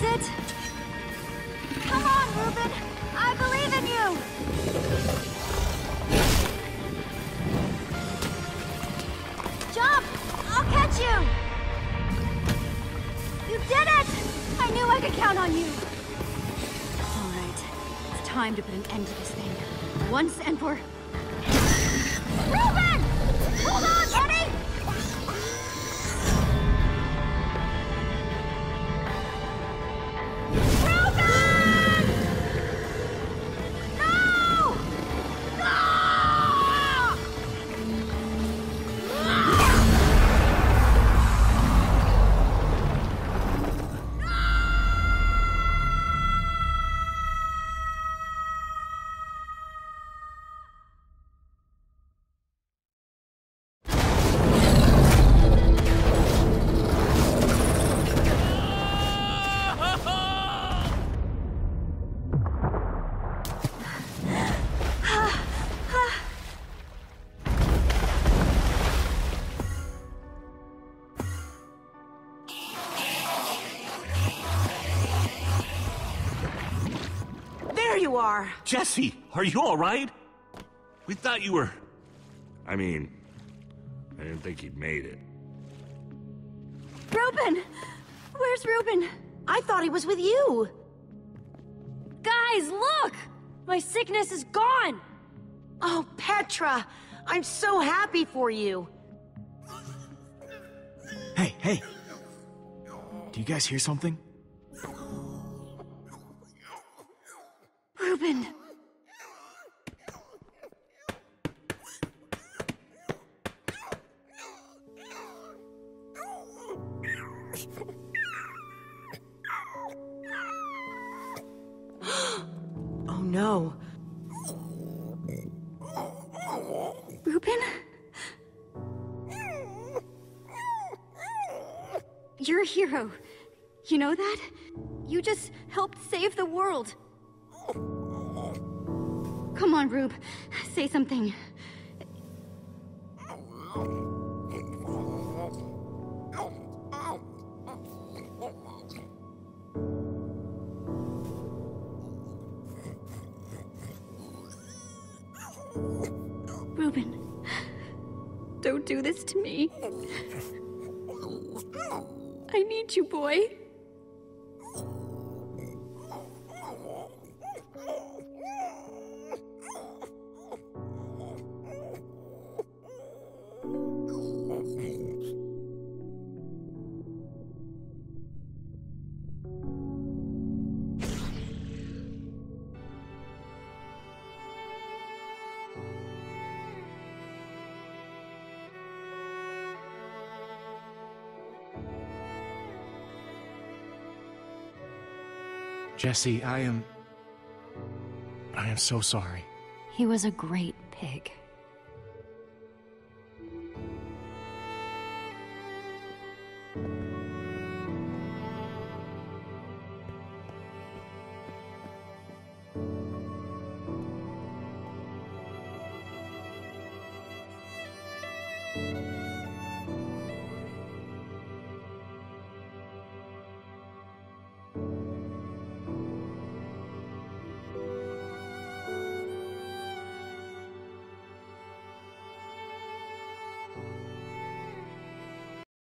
That's it. Come on, Reuben. I believe in you. Jump! I'll catch you! You did it! I knew I could count on you. All right. It's time to put an end to this thing. Once and for you are. Jesse, are you all right? We thought you were. I mean, I didn't think he'd made it. Reuben! Where's Reuben? I thought he was with you. Guys, look! My sickness is gone! Oh, Petra, I'm so happy for you. Hey, hey! Do you guys hear something? Reuben! Oh no. Reuben? You're a hero. You know that? You just helped save the world. Come on, Rube. Say something. Reuben, don't do this to me. I need you, boy. Jesse, I am. I am so sorry. He was a great pig.